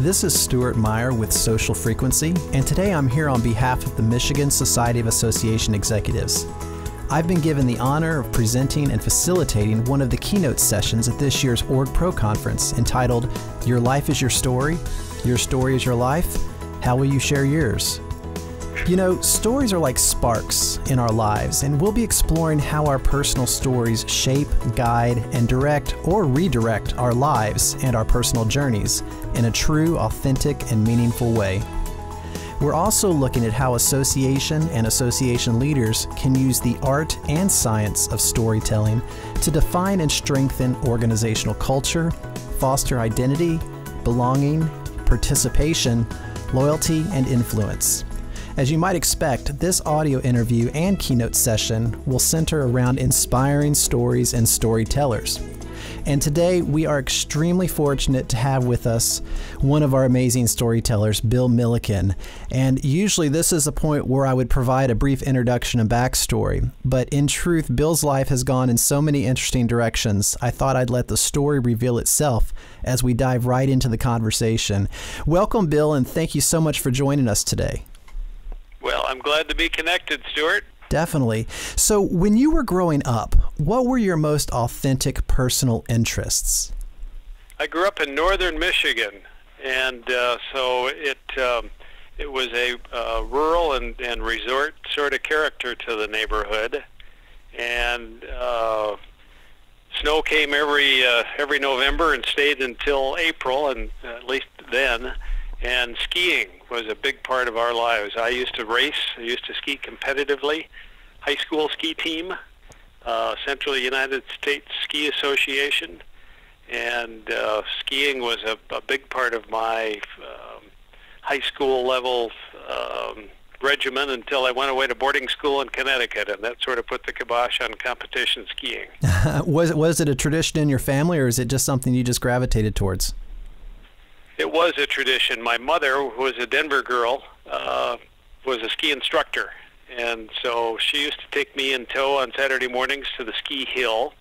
This is Stuart Meyer with Social Frequency, and today I'm here on behalf of the Michigan Society of Association Executives. I've been given the honor of presenting and facilitating one of the keynote sessions at this year's Org Pro conference entitled Your Life is Your Story, Your Story is Your Life. How will you share yours? You know, stories are like sparks in our lives, and we'll be exploring how our personal stories shape, guide, and direct or redirect our lives and our personal journeys in a true, authentic, and meaningful way. We're also looking at how association and association leaders can use the art and science of storytelling to define and strengthen organizational culture, foster identity, belonging, participation, loyalty, and influence. As you might expect, this audio interview and keynote session will center around inspiring stories and storytellers. And today we are extremely fortunate to have with us one of our amazing storytellers, Bill Milliken. And usually this is a point where I would provide a brief introduction and backstory. But in truth, Bill's life has gone in so many interesting directions, I thought I'd let the story reveal itself as we dive right into the conversation. Welcome, Bill, and thank you so much for joining us today. Well, I'm glad to be connected, Stuart. Definitely. So, when you were growing up, what were your most authentic personal interests? I grew up in northern Michigan, and uh, so it um, it was a uh, rural and, and resort sort of character to the neighborhood, and uh, snow came every uh, every November and stayed until April, and at least then and skiing was a big part of our lives. I used to race. I used to ski competitively. High school ski team, uh, Central United States Ski Association, and uh, skiing was a, a big part of my um, high school level um, regimen until I went away to boarding school in Connecticut, and that sort of put the kibosh on competition skiing. was was it a tradition in your family, or is it just something you just gravitated towards? It was a tradition. My mother, who was a Denver girl, uh, was a ski instructor, and so she used to take me in tow on Saturday mornings to the ski hill.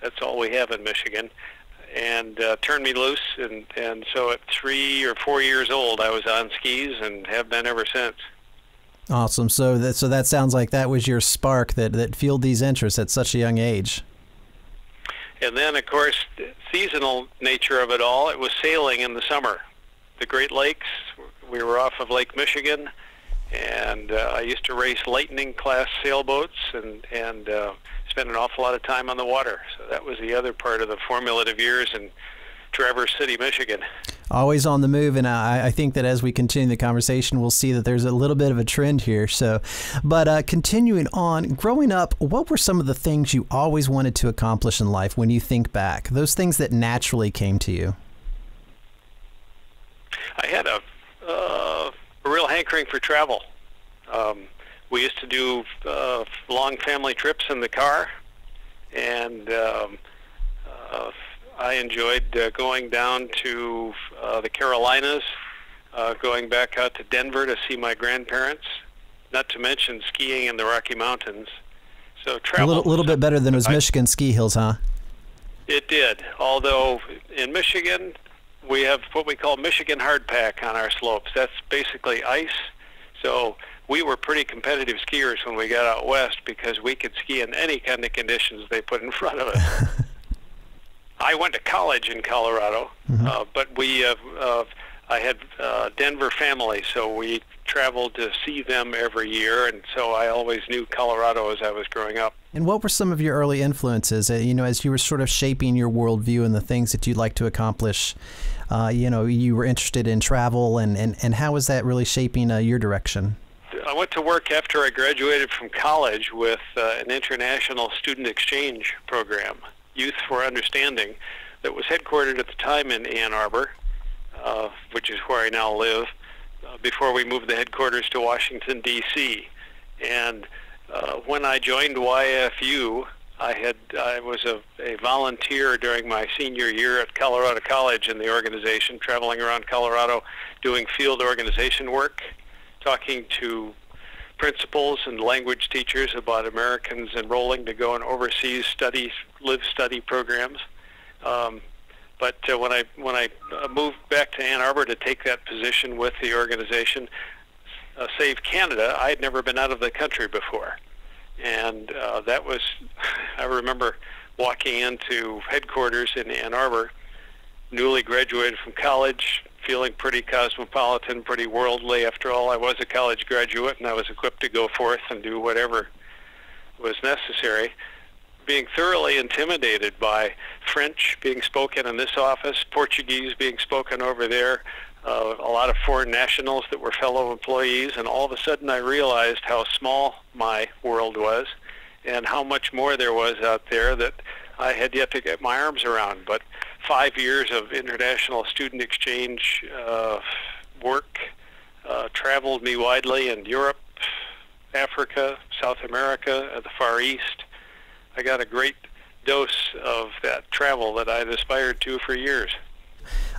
That's all we have in Michigan, and uh, turn me loose. And and so at three or four years old, I was on skis and have been ever since. Awesome. So that so that sounds like that was your spark that that fueled these interests at such a young age. And then, of course, the seasonal nature of it all, it was sailing in the summer. The Great Lakes, we were off of Lake Michigan, and uh, I used to race Lightning class sailboats and, and uh, spend an awful lot of time on the water. So that was the other part of the formative years in Traverse City, Michigan always on the move and I, I, think that as we continue the conversation we'll see that there's a little bit of a trend here so. But uh, continuing on growing up what were some of the things you always wanted to accomplish in life when you think back? Those things that naturally came to you. I had a, uh, a real hankering for travel. Um, we used to do uh, long family trips in the car and um, uh, I enjoyed uh, going down to uh, the Carolinas, uh, going back out to Denver to see my grandparents, not to mention skiing in the Rocky Mountains. So travel. A little, little bit better than those Michigan ski hills, huh? It did. Although in Michigan, we have what we call Michigan hardpack on our slopes. That's basically ice. So we were pretty competitive skiers when we got out west because we could ski in any kind of conditions they put in front of us. I went to college in Colorado, mm-hmm. uh, but we uh, uh, I had uh, Denver family, so we traveled to see them every year, and so I always knew Colorado as I was growing up. And what were some of your early influences? Uh, you know, as you were sort of shaping your worldview and the things that you'd like to accomplish. Uh, you know, you were interested in travel, and, and, and how was that really shaping uh, your direction? I went to work after I graduated from college with uh, an international student exchange program Youth for Understanding that was headquartered at the time in Ann Arbor, uh, which is where I now live, uh, before we moved the headquarters to Washington, D.C. And uh, when I joined YFU, I had I was a, a volunteer during my senior year at Colorado College in the organization, traveling around Colorado doing field organization work, talking to principals and language teachers about Americans enrolling to go in overseas studies, live study programs. Um, But uh, when I when I uh, moved back to Ann Arbor to take that position with the organization, uh, Save Canada, I had never been out of the country before, and uh, that was I remember walking into headquarters in Ann Arbor, newly graduated from college, feeling pretty cosmopolitan, pretty worldly. After all, I was a college graduate, and I was equipped to go forth and do whatever was necessary being thoroughly intimidated by French being spoken in this office, Portuguese being spoken over there, uh, a lot of foreign nationals that were fellow employees, and all of a sudden I realized how small my world was and how much more there was out there that I had yet to get my arms around. But five years of international student exchange uh, work uh, traveled me widely in Europe, Africa, South America, the Far East, I got a great dose of that travel that I'd aspired to for years.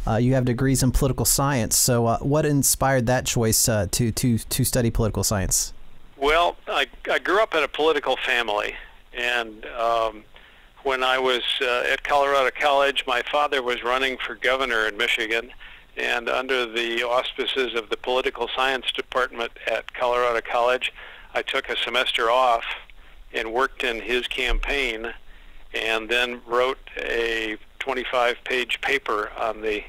Uh, you have degrees in political science. So, uh, what inspired that choice uh, to to to study political science? Well, I, I grew up in a political family, and um, when I was uh, at Colorado College, my father was running for governor in Michigan, and under the auspices of the political science department at Colorado College, I took a semester off and worked in his campaign and then wrote a 25-page paper on the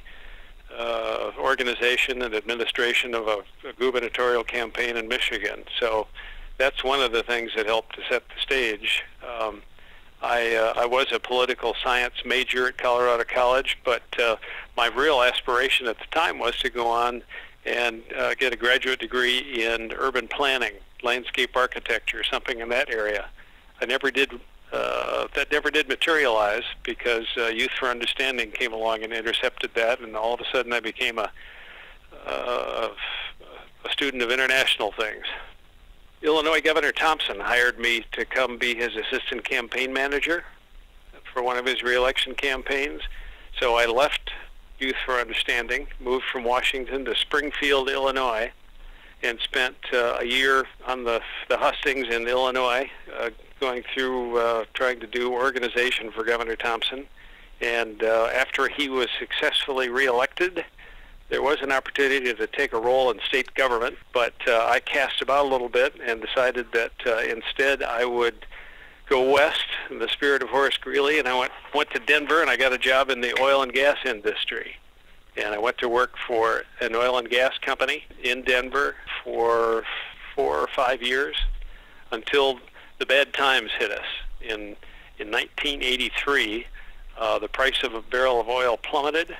uh, organization and administration of a, a, gubernatorial campaign in Michigan. So that's one of the things that helped to set the stage. Um, I, uh, I was a political science major at Colorado College, but uh, my real aspiration at the time was to go on and uh, get a graduate degree in urban planning landscape architecture, something in that area. I never did. Uh, that never did materialize because uh, Youth for Understanding came along and intercepted that, and all of a sudden I became a uh, a student of international things. Illinois Governor Thompson hired me to come be his assistant campaign manager for one of his reelection campaigns. So I left Youth for Understanding, moved from Washington to Springfield, Illinois, and spent uh, a year on the the hustings in Illinois, uh, going through uh, trying to do organization for Governor Thompson. And uh, after he was successfully reelected, there was an opportunity to take a role in state government, but uh, I cast about a little bit and decided that uh, instead I would go west in the spirit of Horace Greeley, and I went went to Denver and I got a job in the oil and gas industry and I went to work for an oil and gas company in Denver for four or five years until the bad times hit us. In in 1983, uh, the price of a barrel of oil plummeted.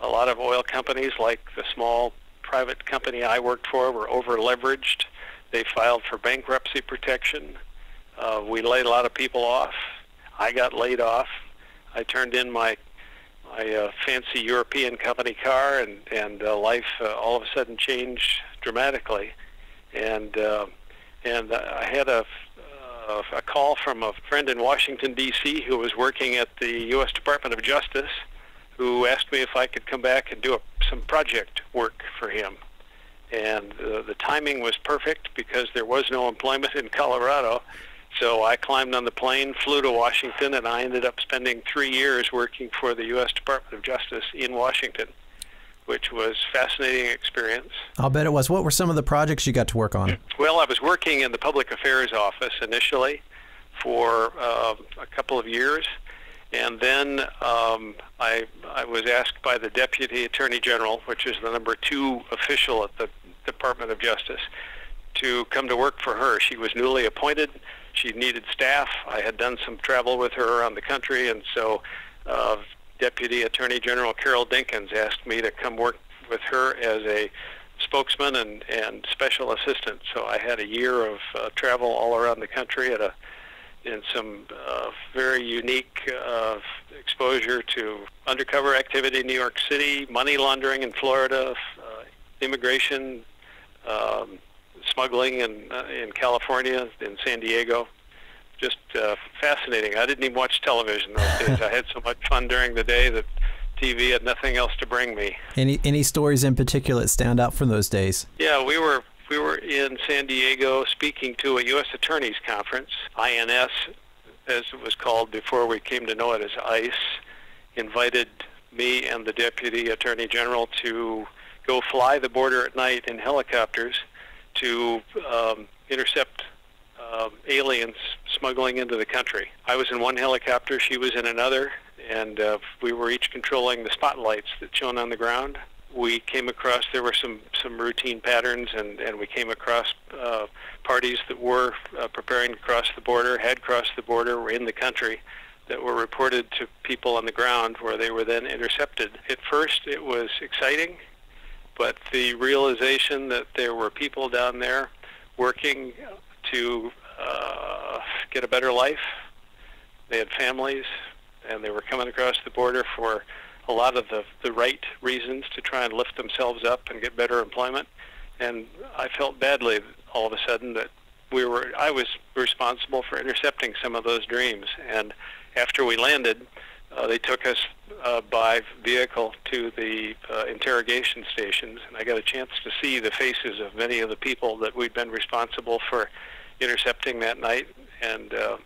A lot of oil companies, like the small private company I worked for, were over leveraged. They filed for bankruptcy protection. Uh, we laid a lot of people off. I got laid off. I turned in my my uh, fancy European company car, and and uh, life uh, all of a sudden changed dramatically, and uh, and I had a uh, a call from a friend in Washington D.C. who was working at the U.S. Department of Justice, who asked me if I could come back and do a, some project work for him, and uh, the timing was perfect because there was no employment in Colorado so I climbed on the plane, flew to Washington, and I ended up spending three years working for the U.S. Department of Justice in Washington, which was fascinating experience. I'll bet it was. What were some of the projects you got to work on? Well, I was working in the Public Affairs Office initially for uh, a couple of years, and then um, I, I was asked by the Deputy Attorney General, which is the number two official at the Department of Justice, to come to work for her. She was newly appointed she needed staff. I had done some travel with her around the country, and so uh, Deputy Attorney General Carol Dinkins asked me to come work with her as a spokesman and, and special assistant. So I had a year of uh, travel all around the country at a in some uh, very unique uh, exposure to undercover activity in New York City, money laundering in Florida, uh, immigration, um, smuggling in uh, in California, in San Diego. Just uh, fascinating. I didn't even watch television those days. I had so much fun during the day that TV had nothing else to bring me. Any any stories in particular that stand out from those days? Yeah, we were we were in San Diego speaking to a U.S. Attorneys Conference, INS, as it was called before we came to know it as ICE, invited me and the Deputy Attorney General to go fly the border at night in helicopters to um, intercept uh, aliens smuggling into the country. I was in one helicopter, she was in another, and uh, we were each controlling the spotlights that shone on the ground. We came across there were some some routine patterns, and and we came across uh, parties that were uh, preparing to cross the border, had crossed the border, were in the country, that were reported to people on the ground, where they were then intercepted. At first, it was exciting, but the realization that there were people down there working to uh, get a better life. They had families, and they were coming across the border for a lot of the, the right reasons to try and lift themselves up and get better employment. And I felt badly all of a sudden that we were I was responsible for intercepting some of those dreams. And after we landed, uh, they took us uh, by vehicle to the uh, interrogation stations, and I got a chance to see the faces of many of the people that we'd been responsible for intercepting that night, and uh,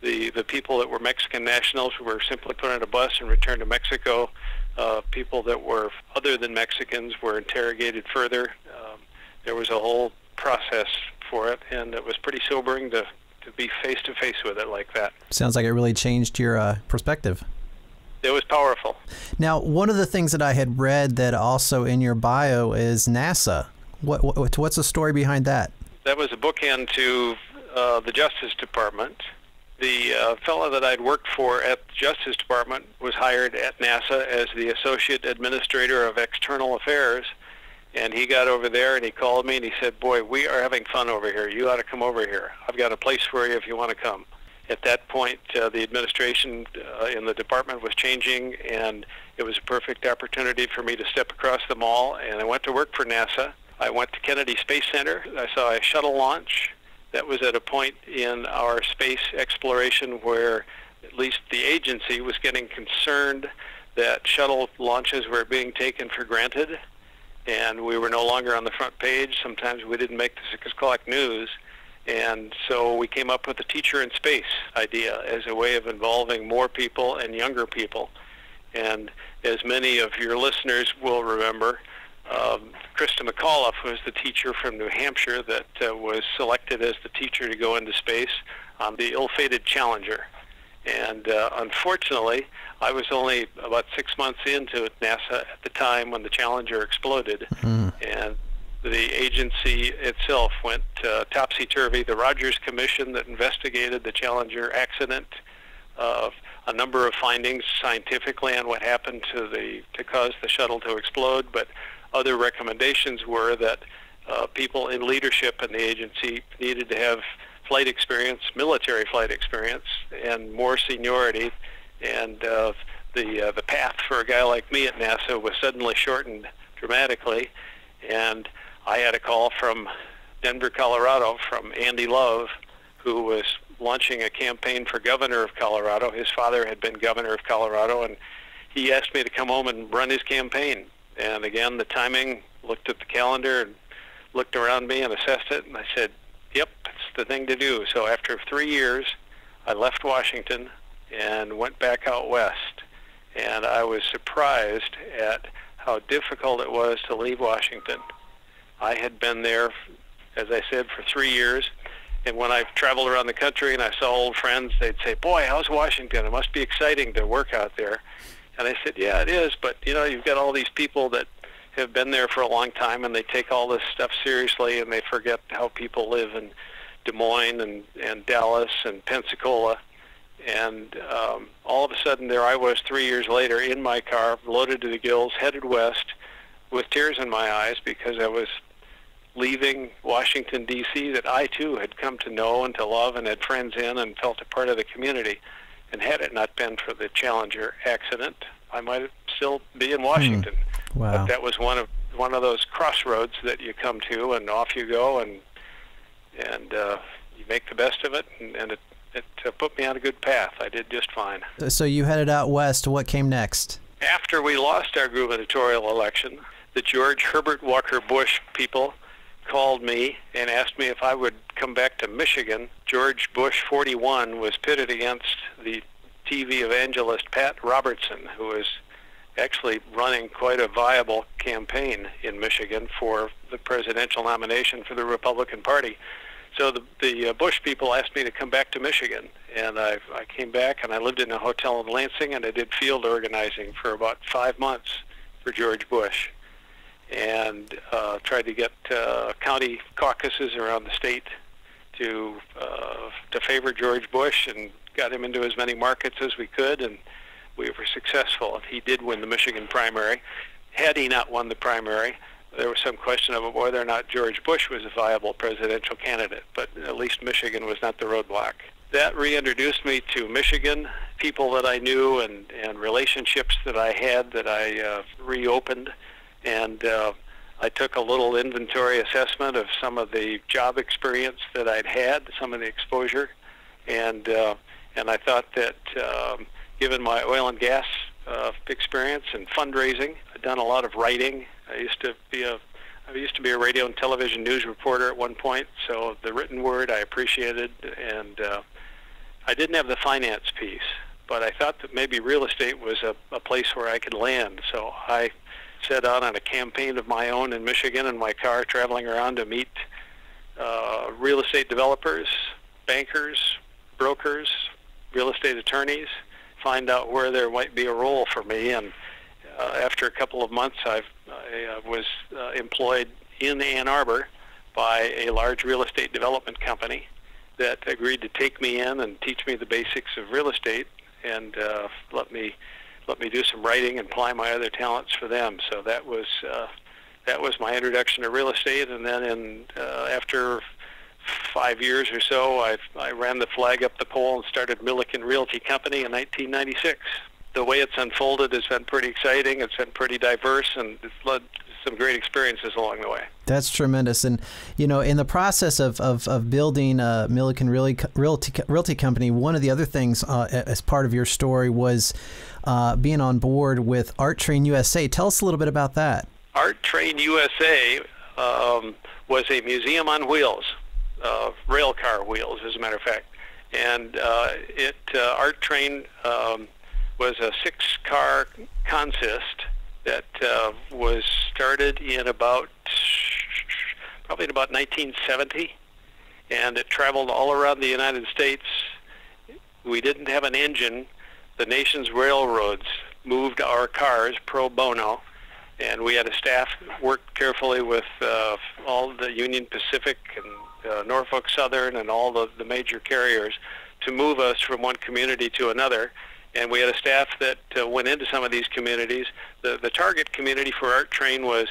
the the people that were Mexican nationals who were simply put on a bus and returned to Mexico. Uh, people that were other than Mexicans were interrogated further. Um, there was a whole process for it, and it was pretty sobering to to be face to face with it like that. Sounds like it really changed your uh, perspective. It was powerful. Now, one of the things that I had read that also in your bio is NASA. What, what what's the story behind that? that was a bookend to uh, the Justice Department. The uh, fellow that I'd worked for at the Justice Department was hired at NASA as the Associate Administrator of External Affairs. And he got over there and he called me and he said, Boy, we are having fun over here. You ought to come over here. I've got a place for you if you want to come. At that point, uh, the administration uh, in the department was changing, and it was a perfect opportunity for me to step across the mall. And I went to work for NASA I went to Kennedy Space Center. I saw a shuttle launch that was at a point in our space exploration where at least the agency was getting concerned that shuttle launches were being taken for granted and we were no longer on the front page. Sometimes we didn't make the 6 o'clock news. And so we came up with the teacher in space idea as a way of involving more people and younger people. And as many of your listeners will remember, um, Christa McAuliffe was the teacher from New Hampshire that uh, was selected as the teacher to go into space on the ill-fated Challenger. And uh, unfortunately, I was only about six months into NASA at the time when the Challenger exploded, mm. and the agency itself went uh, topsy-turvy. The Rogers Commission that investigated the Challenger accident, uh, a number of findings scientifically on what happened to the to cause the shuttle to explode, but other recommendations were that uh, people in leadership in the agency needed to have flight experience, military flight experience, and more seniority. And uh, the uh, the path for a guy like me at NASA was suddenly shortened dramatically. And I had a call from Denver, Colorado, from Andy Love, who was launching a campaign for governor of Colorado. His father had been governor of Colorado, and he asked me to come home and run his campaign. And again, the timing, looked at the calendar and looked around me and assessed it, and I said, yep, it's the thing to do. So after three years, I left Washington and went back out west. And I was surprised at how difficult it was to leave Washington. I had been there, as I said, for three years. And when I traveled around the country and I saw old friends, they'd say, boy, how's Washington? It must be exciting to work out there. And I said, yeah, it is, but you know, you've got all these people that have been there for a long time and they take all this stuff seriously and they forget how people live in Des Moines and, and Dallas and Pensacola. And um, all of a sudden, there I was three years later in my car, loaded to the gills, headed west, with tears in my eyes because I was leaving Washington, D.C., that I too had come to know and to love and had friends in and felt a part of the community. And had it not been for the Challenger accident, I might have still be in Washington. Hmm. Wow. But that was one of one of those crossroads that you come to, and off you go, and and uh, you make the best of it, and, and it it uh, put me on a good path. I did just fine. So you headed out west. What came next? After we lost our gubernatorial election, the George Herbert Walker Bush people called me and asked me if I would come back to Michigan. George Bush 41 was pitted against the TV evangelist Pat Robertson, who was actually running quite a viable campaign in Michigan for the presidential nomination for the Republican Party. So the, the uh, Bush people asked me to come back to Michigan, and I, I came back and I lived in a hotel in Lansing, and I did field organizing for about five months for George Bush, and uh, tried to get uh, county caucuses around the state to uh, to favor George Bush, and got him into as many markets as we could, and we were successful. He did win the Michigan primary. Had he not won the primary, there was some question of whether or not George Bush was a viable presidential candidate, but at least Michigan was not the roadblock. That reintroduced me to Michigan, people that I knew and, and relationships that I had that I uh, reopened. And uh, I took a little inventory assessment of some of the job experience that I'd had, some of the exposure. And, uh, and I thought that um, given my oil and gas uh, experience and fundraising, I'd done a lot of writing I used to be a I used to be a radio and television news reporter at one point, so the written word I appreciated, and uh, I didn't have the finance piece, but I thought that maybe real estate was a, a place where I could land. So I set out on a campaign of my own in Michigan in my car, traveling around to meet uh, real estate developers, bankers, brokers, real estate attorneys, find out where there might be a role for me, and uh, after a couple of months, I've, I uh, was uh, employed in Ann Arbor by a large real estate development company that agreed to take me in and teach me the basics of real estate and uh, let me let me do some writing and apply my other talents for them. So that was uh, that was my introduction to real estate. And then in uh, after five years or so, I I ran the flag up the pole and started Milliken Realty Company in 1996 the way it's unfolded has been pretty exciting. It's been pretty diverse, and it's led some great experiences along the way. That's tremendous. And, you know, in the process of, of, of building a Milliken Realty, Realty, Realty Company, one of the other things uh, as part of your story was uh, being on board with Art Train USA. Tell us a little bit about that. Art Train USA um, was a museum on wheels, uh, rail car wheels, as a matter of fact. And uh, it uh, Art Train um, was a six-car consist that uh, was started in about probably in about 1970, and it traveled all around the United States. We didn't have an engine. The nation's railroads moved our cars pro bono, and we had a staff work carefully with uh, all the Union Pacific and uh, Norfolk Southern and all the, the major carriers to move us from one community to another and we had a staff that uh, went into some of these communities. The, the target community for Art Train was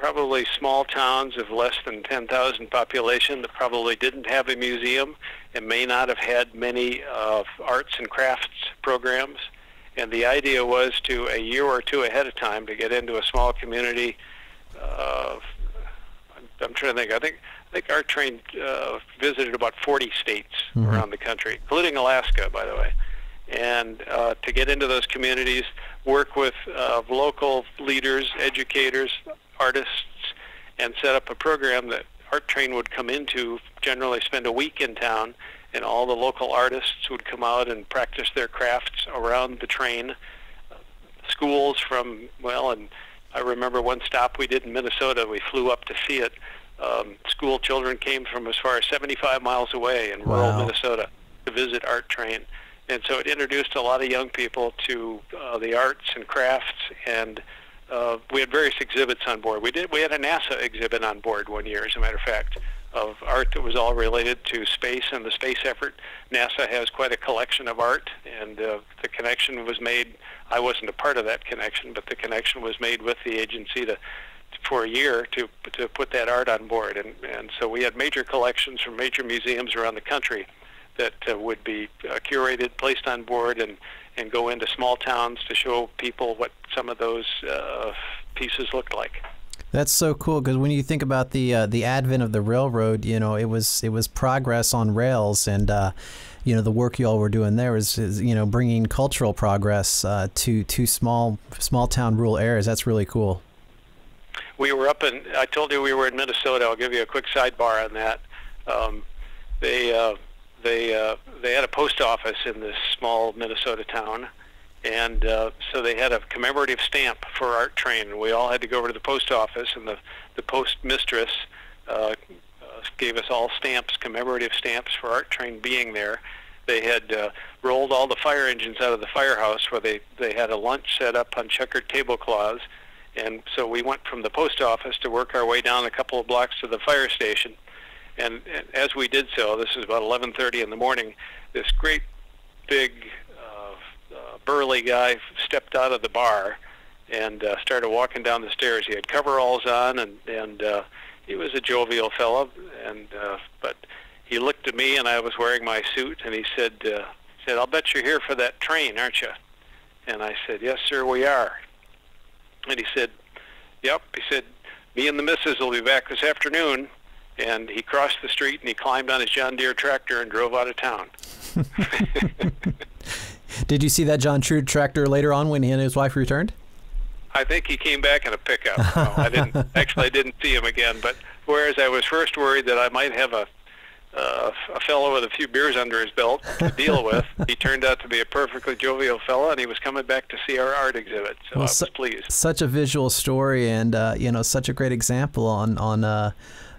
probably small towns of less than 10,000 population that probably didn't have a museum and may not have had many uh, arts and crafts programs. And the idea was to, a year or two ahead of time, to get into a small community. Uh, I'm trying to think. I think I think Art Train uh, visited about 40 states mm-hmm. around the country, including Alaska, by the way and uh, to get into those communities, work with uh, local leaders, educators, artists, and set up a program that Art Train would come into, generally spend a week in town, and all the local artists would come out and practice their crafts around the train. Schools from, well, and I remember one stop we did in Minnesota, we flew up to see it. Um, school children came from as far as 75 miles away in rural Minnesota to visit Art Train and so it introduced a lot of young people to uh, the arts and crafts and uh, we had various exhibits on board. We did. We had a NASA exhibit on board one year, as a matter of fact, of art that was all related to space and the space effort. NASA has quite a collection of art, and uh, the connection was made. I wasn't a part of that connection, but the connection was made with the agency to for a year to to put that art on board, and and so we had major collections from major museums around the country that uh, would be uh, curated, placed on board, and and go into small towns to show people what some of those uh, pieces looked like. That's so cool because when you think about the uh, the advent of the railroad, you know, it was it was progress on rails, and uh, you know the work you all were doing there is, is you know bringing cultural progress uh, to to small small town rural areas. That's really cool. We were up in. I told you we were in Minnesota. I'll give you a quick sidebar on that. Um, they uh, they uh, they had a post office in this small Minnesota town, and uh, so they had a commemorative stamp for Art Train. We all had to go over to the post office, and the the post mistress uh, gave us all stamps, commemorative stamps for Art Train being there. They had uh, rolled all the fire engines out of the firehouse where they, they had a lunch set up on checkered tablecloths. And so we went from the post office to work our way down a couple of blocks to the fire station. And, and as we did so, this is about 11:30 in the morning. This great, big, uh, uh, burly guy stepped out of the bar and uh, started walking down the stairs. He had coveralls on, and and uh, he was a jovial fellow, and uh, but he looked at me, and I was wearing my suit, and he said, uh, said, "I'll bet you're here for that train, aren't you?" And I said, "Yes, sir, we are." And he said, "Yep." He said, "Me and the missus will be back this afternoon." And he crossed the street and he climbed on his John Deere tractor and drove out of town. Did you see that John Deere tractor later on when he and his wife returned? I think he came back in a pickup. no, I didn't actually. I didn't see him again. But whereas I was first worried that I might have a uh, a fellow with a few beers under his belt to deal with, he turned out to be a perfectly jovial fellow, and he was coming back to see our art exhibit. So well, I was su- pleased. Such a visual story, and uh, you know, such a great example on on. Uh,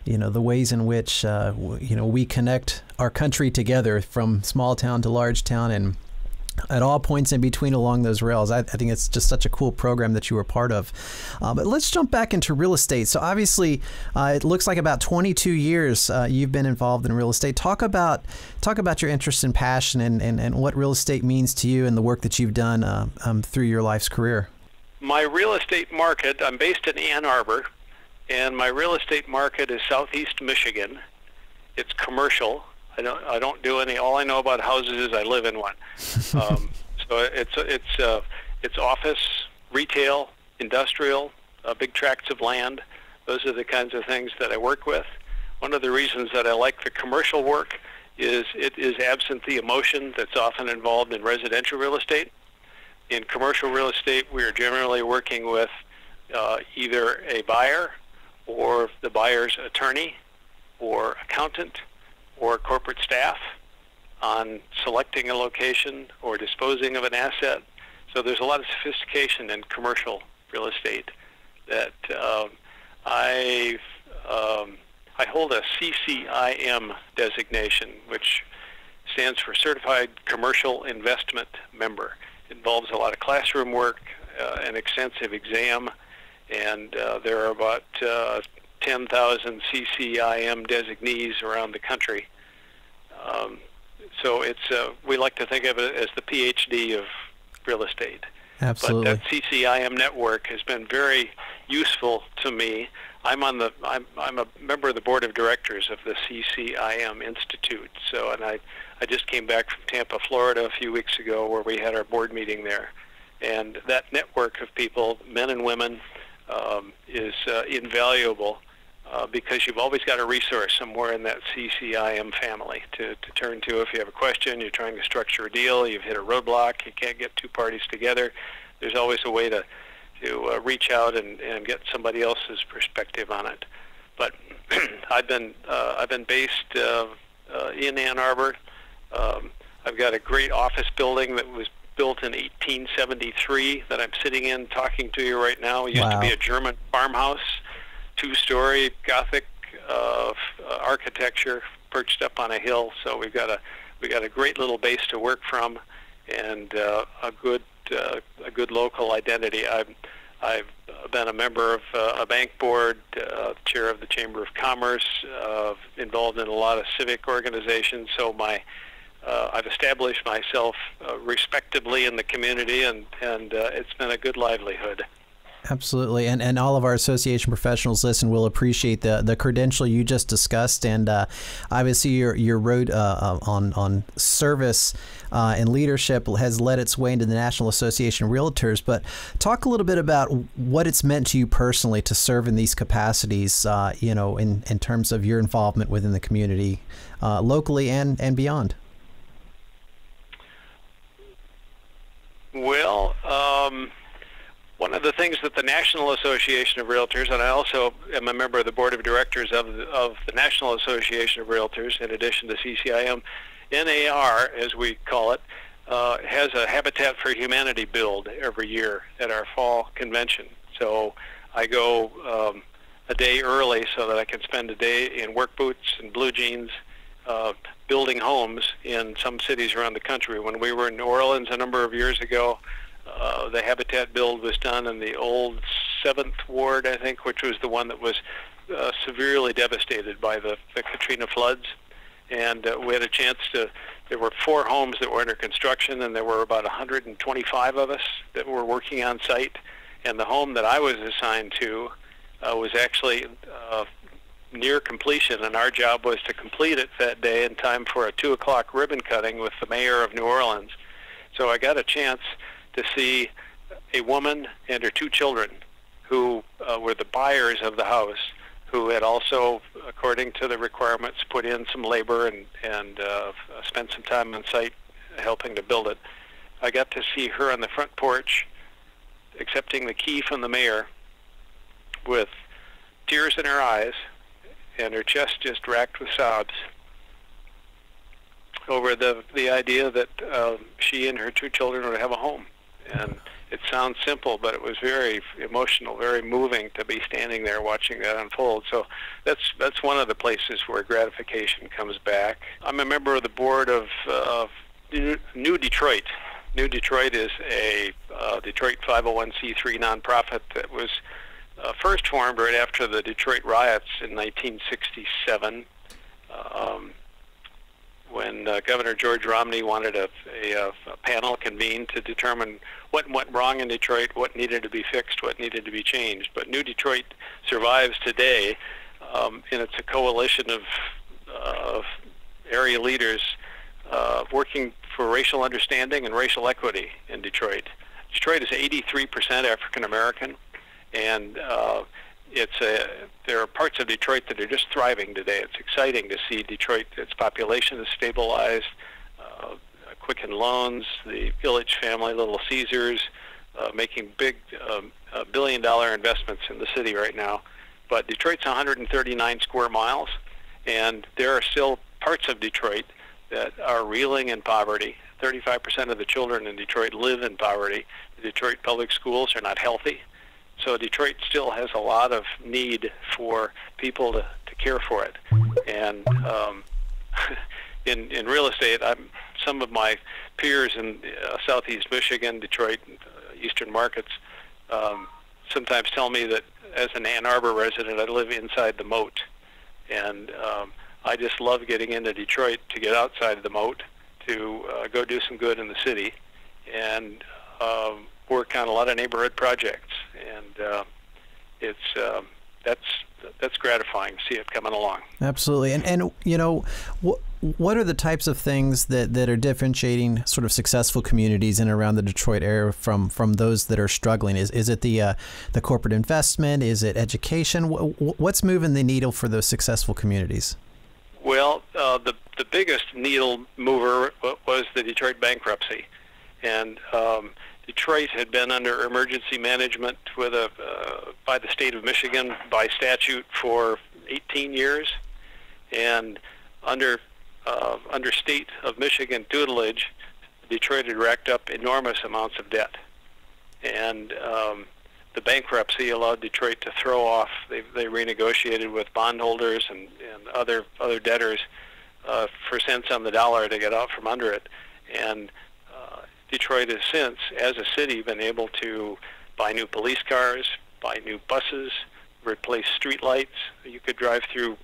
you know the ways in which uh, you know we connect our country together from small town to large town and at all points in between along those rails. I, I, think it's just such a cool program that you were part of. Uh, but let's jump back into real estate. So obviously, uh, it looks like about 22 years uh, you've been involved in real estate. Talk about talk about your interest and passion and, and, and what real estate means to you and the work that you've done uh, um, through your life's career. My real estate market. I'm based in Ann Arbor, and my real estate market is Southeast Michigan. It's commercial I don't I don't do any. All I know about houses is I live in one. Um, so it's it's uh, it's office, retail, industrial, uh, big tracts of land. Those are the kinds of things that I work with. One of the reasons that I like the commercial work is it is absent the emotion that's often involved in residential real estate. In commercial real estate, we are generally working with uh, either a buyer or the buyer's attorney or accountant or corporate staff on selecting a location or disposing of an asset. So there's a lot of sophistication in commercial real estate that um, I um, I hold a CCIM designation, which stands for Certified Commercial Investment Member. It involves a lot of classroom work, uh, an extensive exam, and uh, there are about uh, 10,000 CCIM designees around the country. Um, so it's uh, we like to think of it as the PhD of real estate. Absolutely. But that CCIM network has been very useful to me. I'm on the I'm I'm a member of the board of directors of the CCIM Institute. So and I I just came back from Tampa, Florida a few weeks ago where we had our board meeting there. And that network of people, men and women, um, is uh, invaluable uh, because you've always got a resource somewhere in that CCIM family to, to turn to if you have a question, you're trying to structure a deal, you've hit a roadblock, you can't get two parties together. There's always a way to, to uh, reach out and, and get somebody else's perspective on it. But I've been uh, I've been based uh, uh, in Ann Arbor. Um, I've got a great office building that was built in 1873 that I'm sitting in talking to you right now. It used wow. to be a German farmhouse two-story Gothic uh, architecture perched up on a hill. So we've got a we got a great little base to work from, and uh, a good uh, a good local identity. I've I've been a member of uh, a bank board, uh, chair of the Chamber of Commerce, uh, involved in a lot of civic organizations. So my uh, I've established myself uh, respectably in the community, and and uh, it's been a good livelihood. Absolutely, and and all of our association professionals listen will appreciate the the credential you just discussed, and uh, obviously your your road uh, uh, on on service uh, and leadership has led its way into the National Association of Realtors. But talk a little bit about what it's meant to you personally to serve in these capacities. Uh, you know, in in terms of your involvement within the community, uh, locally and and beyond. Well. Um one of the things that the National Association of Realtors, and I also am a member of the board of directors of the, of the National Association of Realtors, in addition to CCIM, NAR, as we call it, uh, has a Habitat for Humanity build every year at our fall convention. So I go um, a day early so that I can spend a day in work boots and blue jeans uh, building homes in some cities around the country. When we were in New Orleans a number of years ago, uh, the habitat build was done in the old Seventh Ward, I think, which was the one that was uh, severely devastated by the, the Katrina floods. And uh, we had a chance to. There were four homes that were under construction, and there were about 125 of us that were working on site. And the home that I was assigned to uh, was actually uh, near completion, and our job was to complete it that day in time for a two o'clock ribbon cutting with the mayor of New Orleans. So I got a chance to see a woman and her two children who uh, were the buyers of the house, who had also, according to the requirements, put in some labor and, and uh, spent some time on site helping to build it. I got to see her on the front porch accepting the key from the mayor with tears in her eyes and her chest just racked with sobs over the the idea that uh, she and her two children would have a home. And it sounds simple, but it was very emotional, very moving to be standing there watching that unfold. So that's that's one of the places where gratification comes back. I'm a member of the board of uh, New Detroit. New Detroit is a uh, Detroit 501c3 nonprofit that was uh, first formed right after the Detroit riots in 1967. Um, when uh, Governor George Romney wanted a, a, a, panel convened to determine what went wrong in Detroit, what needed to be fixed, what needed to be changed. But New Detroit survives today, um, and it's a coalition of, uh, area leaders uh, working for racial understanding and racial equity in Detroit. Detroit is 83% African American, and uh, it's a, there are parts of Detroit that are just thriving today. It's exciting to see Detroit, its population is stabilized, uh, Quicken Loans, the Ilitch family, Little Caesars, uh, making big um, uh, billion dollar investments in the city right now. But Detroit's 139 square miles, and there are still parts of Detroit that are reeling in poverty. 35% of the children in Detroit live in poverty. The Detroit public schools are not healthy. So Detroit still has a lot of need for people to, to care for it. And um, in in real estate, I'm some of my peers in uh, Southeast Michigan, Detroit, uh, Eastern markets, um, sometimes tell me that as an Ann Arbor resident, I live inside the moat, and um, I just love getting into Detroit to get outside the moat to uh, go do some good in the city, and um, work on a lot of neighborhood projects, and uh, it's uh, that's that's gratifying to see it coming along. Absolutely, and and you know what. What are the types of things that, that are differentiating sort of successful communities in and around the Detroit area from, from those that are struggling? Is is it the uh, the corporate investment? Is it education? What's moving the needle for those successful communities? Well, uh, the the biggest needle mover was the Detroit bankruptcy, and um, Detroit had been under emergency management with a uh, by the state of Michigan by statute for 18 years, and under uh, under state of Michigan tutelage, Detroit had racked up enormous amounts of debt, and um, the bankruptcy allowed Detroit to throw off. They, they renegotiated with bondholders and, and other other debtors uh, for cents on the dollar to get out from under it, and Detroit has since, as a city, been able to buy new police cars, buy new buses, replace street lights. You could drive through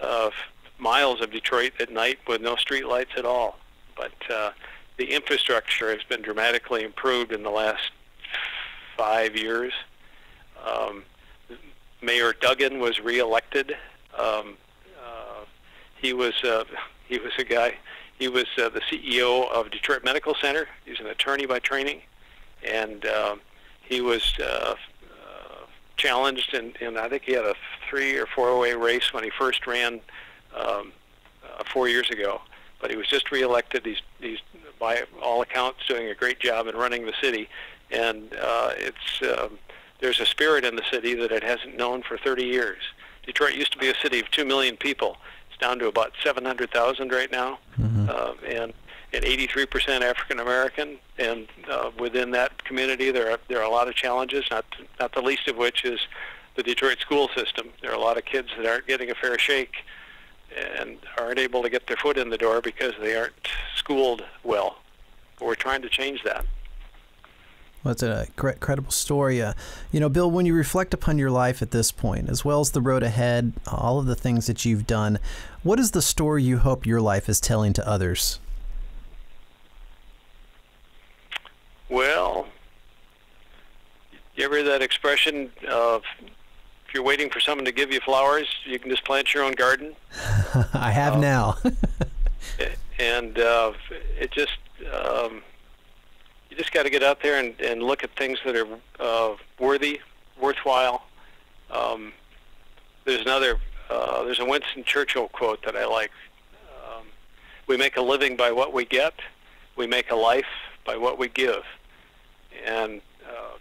uh, miles of Detroit at night with no street lights at all. But uh, the infrastructure has been dramatically improved in the last five years. Um, Mayor Duggan was reelected. Um, uh, he was uh, he was a guy he was uh, the CEO of Detroit Medical Center. He's an attorney by training, and uh, he was uh, uh, challenged, and, and I think he had a three or four-way race when he first ran um, uh, four years ago. But he was just reelected. He's, he's by all accounts doing a great job in running the city, and uh, it's um, there's a spirit in the city that it hasn't known for 30 years. Detroit used to be a city of two million people down to about 700,000 right now, mm-hmm. uh, and and 83% African American. And uh, within that community, there are there are a lot of challenges. Not not the least of which is the Detroit school system. There are a lot of kids that aren't getting a fair shake and aren't able to get their foot in the door because they aren't schooled well. We're trying to change that. Well, it's a credible story. Uh, you know, Bill, when you reflect upon your life at this point, as well as the road ahead, all of the things that you've done, what is the story you hope your life is telling to others? Well, you ever hear that expression of if you're waiting for someone to give you flowers, you can just plant your own garden? I have um, now. and uh, it just um, just got to get out there and, and look at things that are uh, worthy, worthwhile. Um, there's another. Uh, there's a Winston Churchill quote that I like. Um, we make a living by what we get. We make a life by what we give. And uh,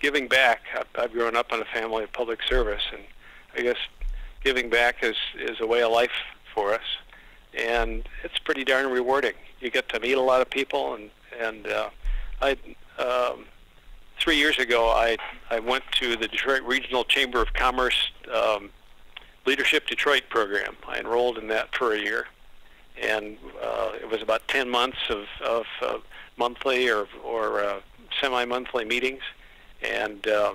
giving back. I've grown up in a family of public service, and I guess giving back is is a way of life for us, and it's pretty darn rewarding. You get to meet a lot of people, and and uh, I. Um, three years ago, I I went to the Detroit Regional Chamber of Commerce um, Leadership Detroit program. I enrolled in that for a year, and uh, it was about 10 months of, of uh, monthly or, or uh, semi-monthly meetings, and uh,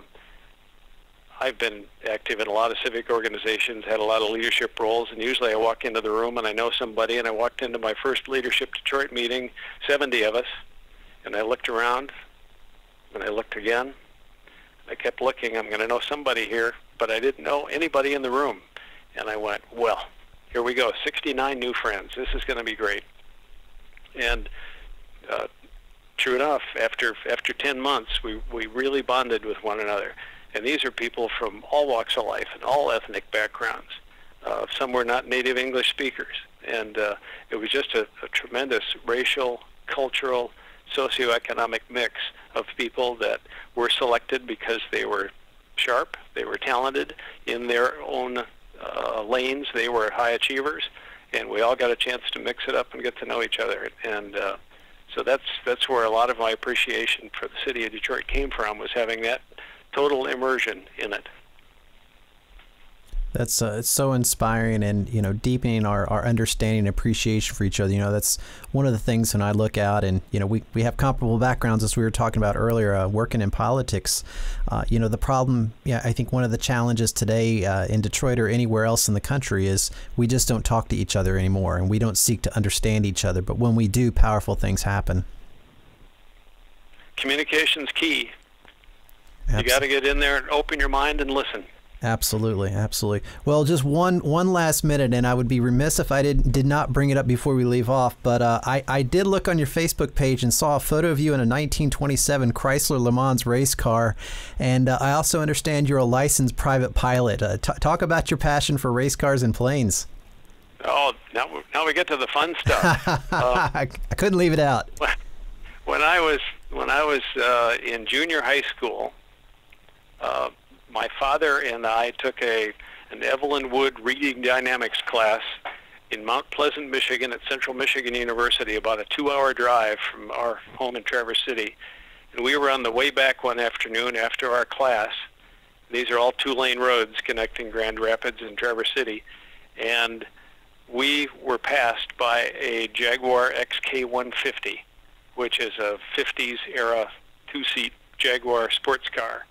I've been active in a lot of civic organizations, had a lot of leadership roles, and usually I walk into the room and I know somebody, and I walked into my first Leadership Detroit meeting, 70 of us, and I looked around, and I looked again. I kept looking, I'm going to know somebody here, but I didn't know anybody in the room. And I went, well, here we go, 69 new friends. This is going to be great. And uh, true enough, after after 10 months, we, we really bonded with one another. And these are people from all walks of life and all ethnic backgrounds. Uh, some were not native English speakers. And uh, it was just a, a tremendous racial, cultural, socioeconomic mix of people that were selected because they were sharp, they were talented in their own uh, lanes, they were high achievers, and we all got a chance to mix it up and get to know each other. And uh, so that's that's where a lot of my appreciation for the city of Detroit came from was having that total immersion in it. That's uh, it's so inspiring and you know deepening our, our understanding and appreciation for each other. You know that's one of the things when I look out and you know we, we have comparable backgrounds as we were talking about earlier, uh, working in politics. Uh, you know the problem, yeah, I think one of the challenges today uh, in Detroit or anywhere else in the country is we just don't talk to each other anymore and we don't seek to understand each other. But when we do, powerful things happen. Communication's key. Absolutely. You got to get in there and open your mind and listen. Absolutely, absolutely. Well, just one one last minute, and I would be remiss if I did did not bring it up before we leave off. But uh, I I did look on your Facebook page and saw a photo of you in a 1927 Chrysler Le Mans race car, and uh, I also understand you're a licensed private pilot. Uh, t- talk about your passion for race cars and planes. Oh, now now we get to the fun stuff. Uh, I, I couldn't leave it out. When I was when I was uh, in junior high school. Uh, my father and I took a an Evelyn Wood reading dynamics class in Mount Pleasant, Michigan at Central Michigan University, about a two-hour drive from our home in Traverse City. And we were on the way back one afternoon after our class. These are all two-lane roads connecting Grand Rapids and Traverse City. And we were passed by a Jaguar XK150, which is a 50s era two-seat Jaguar sports car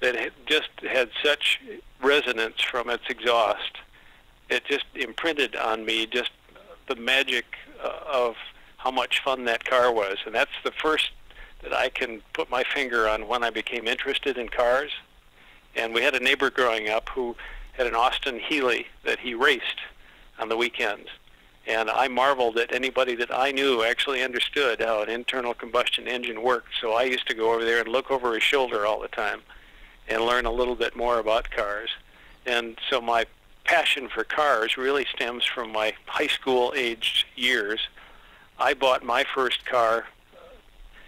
that just had such resonance from its exhaust. It just imprinted on me just the magic uh, of how much fun that car was. And that's the first that I can put my finger on when I became interested in cars. And we had a neighbor growing up who had an Austin Healey that he raced on the weekends. And I marveled that anybody that I knew actually understood how an internal combustion engine worked. So I used to go over there and look over his shoulder all the time and learn a little bit more about cars. And so my passion for cars really stems from my high school aged years. I bought my first car.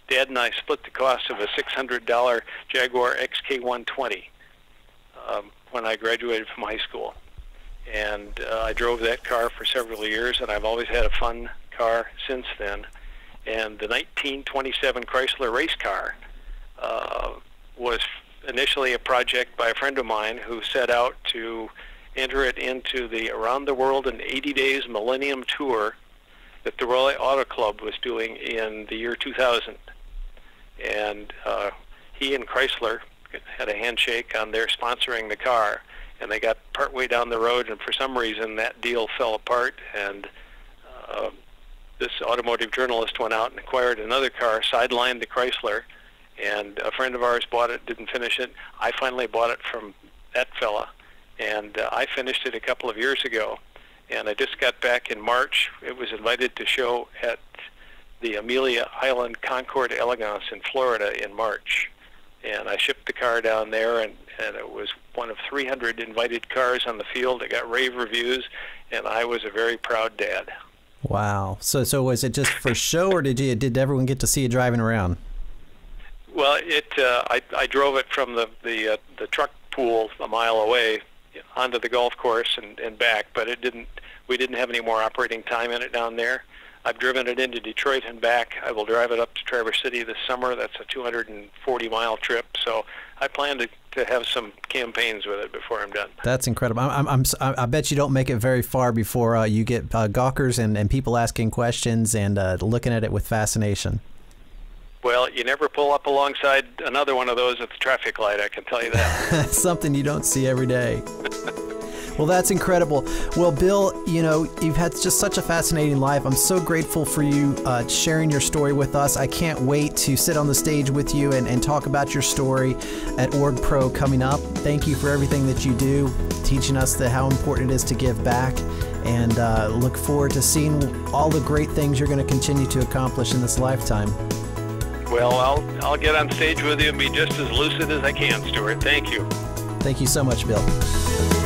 Dad and I split the cost of a $600 Jaguar XK120 um, when I graduated from high school. And uh, I drove that car for several years, and I've always had a fun car since then. And the 1927 Chrysler race car initially a project by a friend of mine who set out to enter it into the Around the World in 80 Days Millennium Tour that the Royal Auto Club was doing in the year 2000. And uh, he and Chrysler had a handshake on their sponsoring the car, and they got partway down the road, and for some reason that deal fell apart, and uh, this automotive journalist went out and acquired another car, sidelined the Chrysler, and a friend of ours bought it, didn't finish it. I finally bought it from that fella, and uh, I finished it a couple of years ago. And I just got back in March. It was invited to show at the Amelia Island Concours Elegance in Florida in March. And I shipped the car down there, and, and it was one of 300 invited cars on the field. It got rave reviews, and I was a very proud dad. Wow. So, so was it just for show, or did you did everyone get to see you driving around? Well, it uh, I I drove it from the the uh, the truck pool a mile away onto the golf course and, and back, but it didn't. We didn't have any more operating time in it down there. I've driven it into Detroit and back. I will drive it up to Traverse City this summer. That's a 240 mile trip. So I plan to, to have some campaigns with it before I'm done. That's incredible. I'm, I'm, I'm i bet you don't make it very far before uh, you get uh, gawkers and, and people asking questions and uh, looking at it with fascination. Well, you never pull up alongside another one of those at the traffic light, I can tell you that. Something you don't see every day. Well, that's incredible. Well, Bill, you know, you've had just such a fascinating life. I'm so grateful for you uh, sharing your story with us. I can't wait to sit on the stage with you and, and talk about your story at Org Pro coming up. Thank you for everything that you do, teaching us the, how important it is to give back and uh, look forward to seeing all the great things you're going to continue to accomplish in this lifetime. Well, I'll, I'll get on stage with you and be just as lucid as I can, Stuart. Thank you. Thank you so much, Bill.